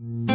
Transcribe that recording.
you